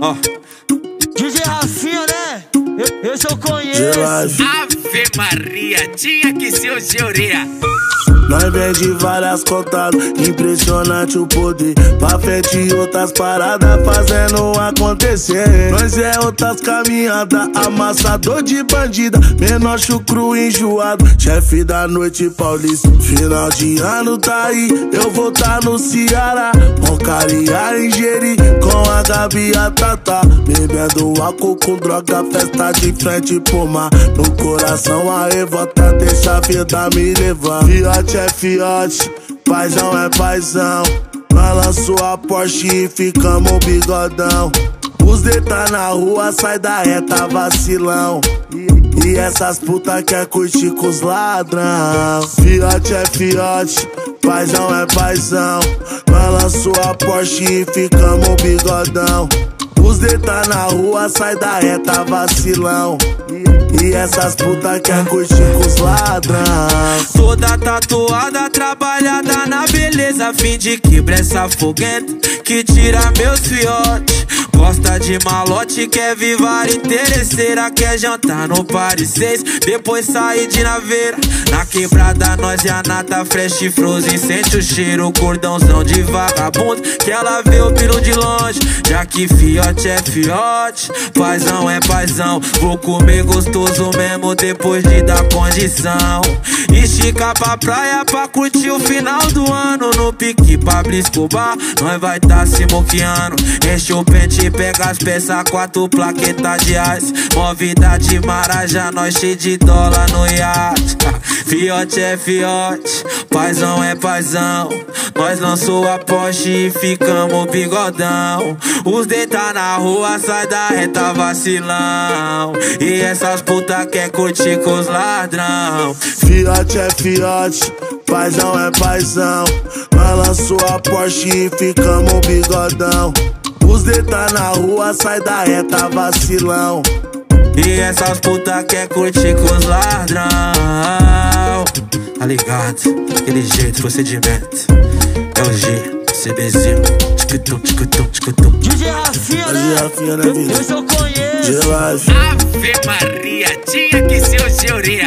Ó. DJ Rafinha, né? Eu, eu conheço. Ave Maria, tinha que ser o Georia. Nós vende várias contadas, impressionante o poder. Pra frente outras paradas, fazendo acontecer. Nós é outras caminhadas, amassador de bandida. Menor chucro enjoado, chefe da noite paulista. Final de ano tá aí, eu vou tá no Ceará. Roncaria ingerir com a Gabi a Tata. Bebendo álcool com droga, festa de frente pro mar. No coração a revolta, deixa a vida me levar. Fiote é fiote, paizão é paizão. Balançou a Porsche e ficamos bigodão. Os tá na rua, sai da reta vacilão. E essas puta quer curtir com os ladrão. Fiote é fiote, paizão é paizão. Balançou a Porsche e ficamos bigodão. Os D tá na rua, sai da reta vacilão. E essas puta quer curtir com os ladrão. Toda tatuada, trabalhada na beleza. Fim de quebrar essa fogueta que tira meus fiotes. Gosta de malote, quer vivar interesseira. Quer jantar no Paris 6, depois sair de naveira. Na quebrada, nós e a nata fresh frozen. Sente o cheiro, cordãozão de vagabundo. Que ela vê o piro de longe. Já que fiote é fiote, paizão é paizão. Vou comer gostoso mesmo depois de dar condição. Estica pra praia pra curtir o final do ano. No pique Pablo Escobar, nós vai tá se moqueando. Enche o pente, pega as peças, quatro plaquetas de ice. Movida de marajá, nós cheio de dólar no iate. Fiote é fiote, paizão é paizão. Nós lançou a Porsche e ficamos bigodão. Os D tá na rua, sai da reta vacilão. E essas puta quer curtir com os ladrão. Fiote é fiote, paizão é paizão. Balançou a Porsche e ficamos bigodão. Os D tá na rua, sai da reta vacilão. E essas puta quer curtir com os ladrão. Tá ligado? Aquele jeito, procedimento. É o G, CBzinho. Tic-tum, tic-tum, tic-tum. DJ Rafinha, né? DJ Rafinha, né? Esse eu conheço. Ave Maria, tinha que ser o Georia.